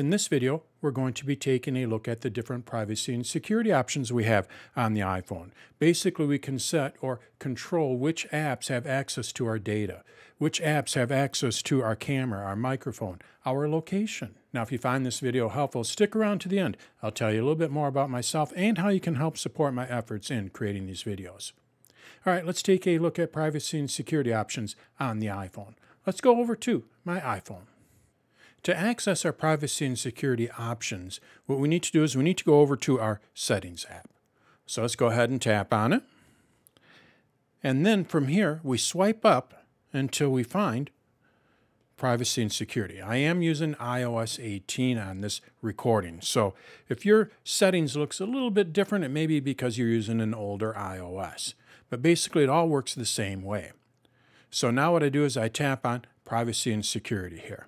In this video, we're going to be taking a look at the different privacy and security options we have on the iPhone. Basically, we can set or control which apps have access to our data, which apps have access to our camera, our microphone, our location. Now, if you find this video helpful, stick around to the end. I'll tell you a little bit more about myself and how you can help support my efforts in creating these videos. All right, let's take a look at privacy and security options on the iPhone. Let's go over to my iPhone. To access our privacy and security options, what we need to do is we need to go over to our Settings app. So let's go ahead and tap on it. And then from here, we swipe up until we find privacy and security. I am using iOS 18 on this recording. So if your settings looks a little bit different, it may be because you're using an older iOS. But basically, it all works the same way. So now what I do is I tap on privacy and security here.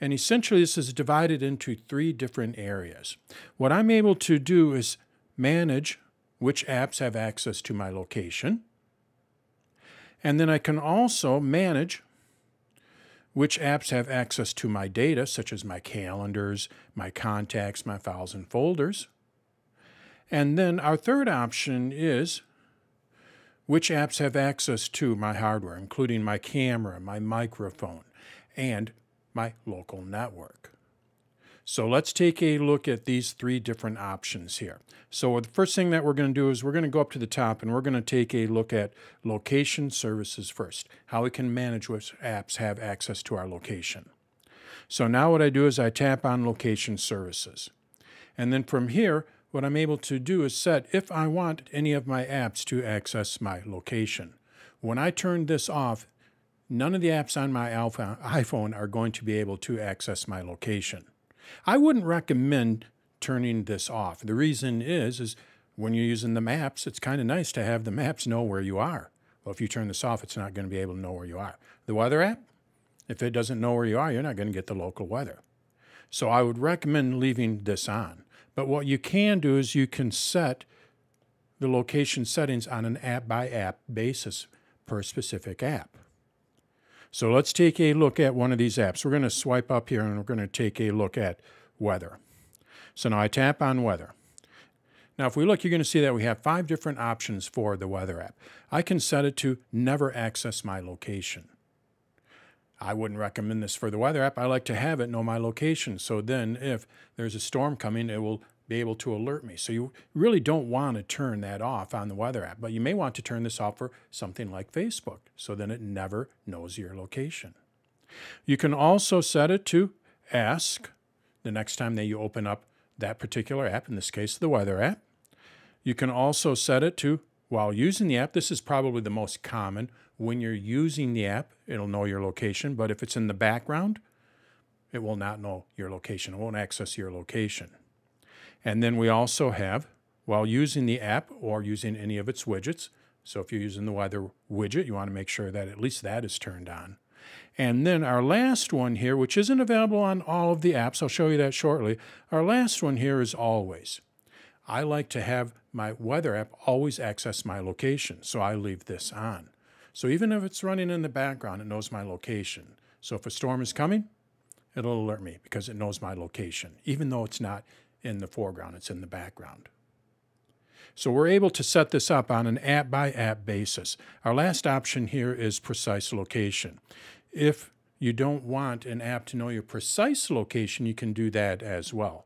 And essentially, this is divided into three different areas. What I'm able to do is manage which apps have access to my location. And then I can also manage which apps have access to my data, such as my calendars, my contacts, my files and folders. And then our third option is which apps have access to my hardware, including my camera, my microphone, and my local network. So let's take a look at these three different options here. So the first thing that we're going to do is we're going to go up to the top and we're going to take a look at location services first, how we can manage which apps have access to our location. So now what I do is I tap on location services. And then from here, what I'm able to do is set if I want any of my apps to access my location. When I turn this off, none of the apps on my iPhone are going to be able to access my location. I wouldn't recommend turning this off. The reason is, is when you're using the maps, it's kind of nice to have the maps know where you are. Well, if you turn this off, it's not going to be able to know where you are. The weather app, if it doesn't know where you are, you're not going to get the local weather. So I would recommend leaving this on. But what you can do is you can set the location settings on an app by app basis per specific app. So let's take a look at one of these apps. We're going to swipe up here and we're going to take a look at weather. So now I tap on weather. Now, if we look, you're going to see that we have five different options for the weather app. I can set it to never access my location. I wouldn't recommend this for the weather app. I like to have it know my location. So then if there's a storm coming, it will be able to alert me. So you really don't want to turn that off on the weather app, but you may want to turn this off for something like Facebook. So then it never knows your location. You can also set it to ask the next time that you open up that particular app, in this case, the weather app. You can also set it to while using the app. This is probably the most common. When you're using the app, it'll know your location, but if it's in the background, it will not know your location. It won't access your location. And then we also have, while using the app or using any of its widgets, so if you're using the weather widget, you want to make sure that at least that is turned on. And then our last one here, which isn't available on all of the apps, I'll show you that shortly. Our last one here is always. I like to have my weather app always access my location, so I leave this on. So even if it's running in the background, it knows my location. So if a storm is coming, it'll alert me because it knows my location, even though it's not in the foreground, it's in the background. So we're able to set this up on an app by app basis. Our last option here is precise location. If you don't want an app to know your precise location, you can do that as well.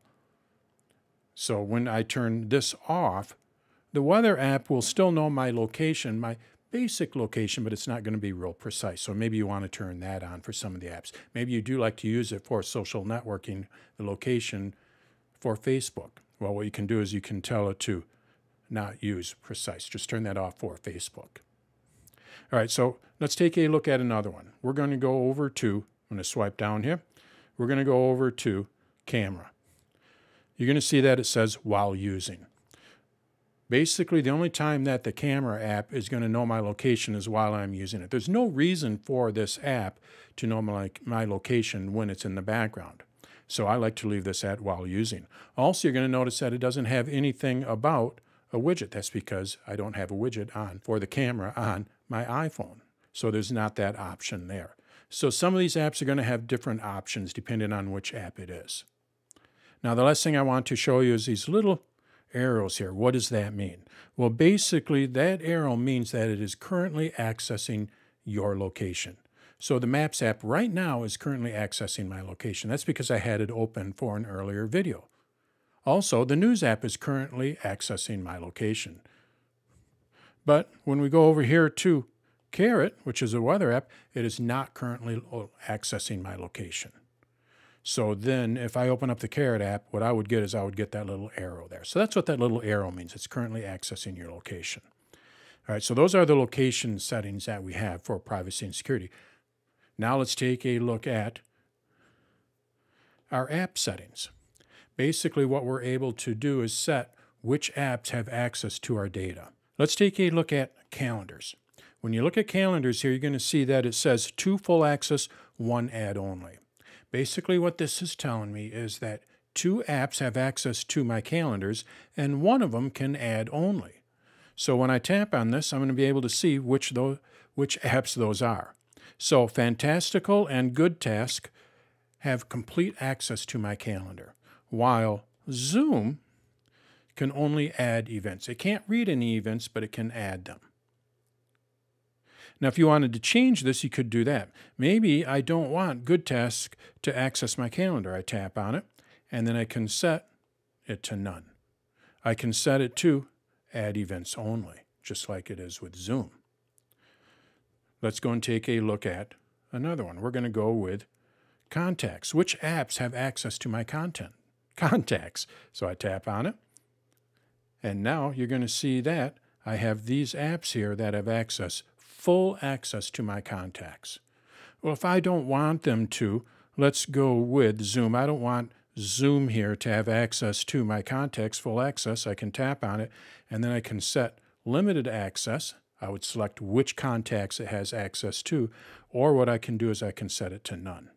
So when I turn this off, the weather app will still know my location, my basic location, but it's not going to be real precise. So maybe you want to turn that on for some of the apps. Maybe you do like to use it for social networking, the location for Facebook? Well, what you can do is you can tell it to not use precise. Just turn that off for Facebook. All right, so let's take a look at another one. We're going to go over to, I'm going to swipe down here. We're going to go over to camera. You're going to see that it says while using. Basically, the only time that the camera app is going to know my location is while I'm using it. There's no reason for this app to know my, my location when it's in the background. So I like to leave this at while using. Also, you're going to notice that it doesn't have anything about a widget. That's because I don't have a widget on for the camera on my iPhone. So there's not that option there. So some of these apps are going to have different options depending on which app it is. Now, the last thing I want to show you is these little arrows here. What does that mean? Well, basically, that arrow means that it is currently accessing your location. So the Maps app right now is currently accessing my location. That's because I had it open for an earlier video. Also, the News app is currently accessing my location. But when we go over here to Carrot, which is a weather app, it is not currently accessing my location. So then if I open up the Carrot app, what I would get is I would get that little arrow there. So that's what that little arrow means. It's currently accessing your location. All right, so those are the location settings that we have for privacy and security. Now let's take a look at our app settings. Basically what we're able to do is set which apps have access to our data. Let's take a look at calendars. When you look at calendars here, you're going to see that it says two full access, one add only. Basically what this is telling me is that two apps have access to my calendars and one of them can add only. So when I tap on this, I'm going to be able to see which, those, which apps those are. So Fantastical and GoodTask have complete access to my calendar, while Zoom can only add events. It can't read any events, but it can add them. Now, if you wanted to change this, you could do that. Maybe I don't want GoodTask to access my calendar. I tap on it, and then I can set it to none. I can set it to add events only, just like it is with Zoom. Let's go and take a look at another one. We're going to go with contacts. Which apps have access to my content? Contacts. So I tap on it, and now you're going to see that I have these apps here that have access full access to my contacts. Well, if I don't want them to, let's go with Zoom. I don't want Zoom here to have access to my contacts, full access. I can tap on it, and then I can set limited access. I would select which contacts it has access to, or what I can do is I can set it to none.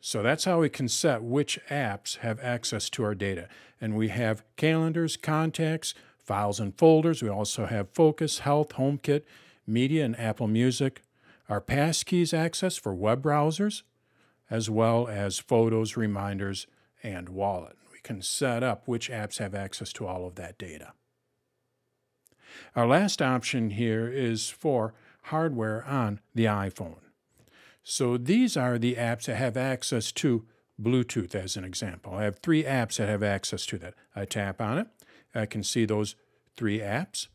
So that's how we can set which apps have access to our data. And we have calendars, contacts, files and folders. We also have Focus, Health, HomeKit, Media and Apple Music, our passkeys access for web browsers, as well as photos, reminders, and wallet. We can set up which apps have access to all of that data. Our last option here is for hardware on the iPhone. So these are the apps that have access to Bluetooth as an example. I have three apps that have access to that. I tap on it, I can see those three apps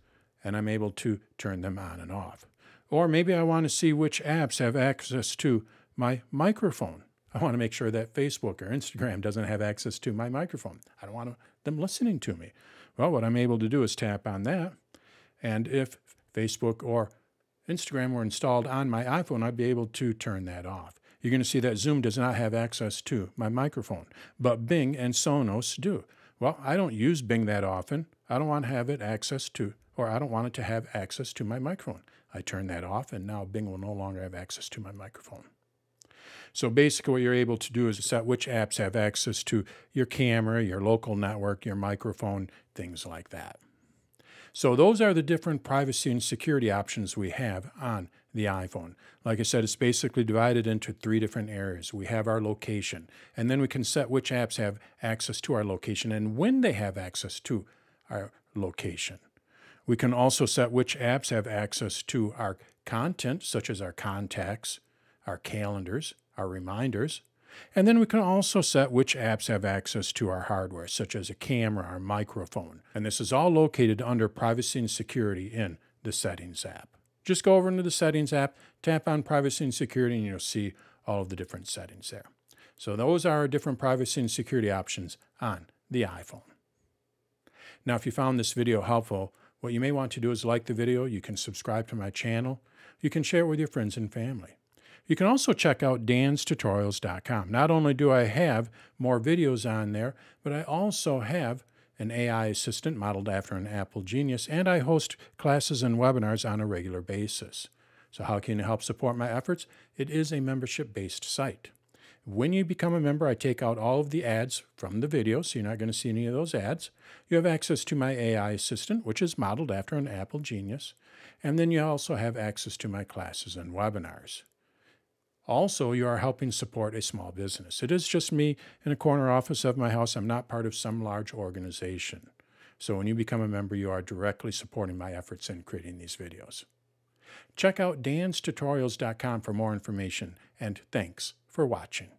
and I'm able to turn them on and off. Or maybe I want to see which apps have access to my microphone. I want to make sure that Facebook or Instagram doesn't have access to my microphone. I don't want them listening to me. Well, what I'm able to do is tap on that. And if Facebook or Instagram were installed on my iPhone, I'd be able to turn that off. You're going to see that Zoom does not have access to my microphone, but Bing and Sonos do. Well, I don't use Bing that often. I don't want to have it access to or I don't want it to have access to my microphone. I turn that off and now Bing will no longer have access to my microphone. So basically what you're able to do is set which apps have access to your camera, your local network, your microphone, things like that. So those are the different privacy and security options we have on the iPhone. Like I said, it's basically divided into three different areas. We have our location, and then we can set which apps have access to our location and when they have access to our location. We can also set which apps have access to our content, such as our contacts, our calendars, our reminders. And then we can also set which apps have access to our hardware, such as a camera, or microphone. And this is all located under Privacy and Security in the Settings app. Just go over into the Settings app, tap on Privacy and Security, and you'll see all of the different settings there. So those are our different privacy and security options on the iPhone. Now, if you found this video helpful, what you may want to do is like the video. You can subscribe to my channel. You can share it with your friends and family. You can also check out danstutorials.com. Not only do I have more videos on there, but I also have an AI assistant modeled after an Apple Genius, and I host classes and webinars on a regular basis. So how can you help support my efforts? It is a membership-based site. When you become a member, I take out all of the ads from the video, so you're not going to see any of those ads. You have access to my AI assistant, which is modeled after an Apple Genius. And then you also have access to my classes and webinars. Also, you are helping support a small business. It is just me in a corner office of my house. I'm not part of some large organization. So when you become a member, you are directly supporting my efforts in creating these videos. Check out danstutorials.com for more information, and thanks for watching.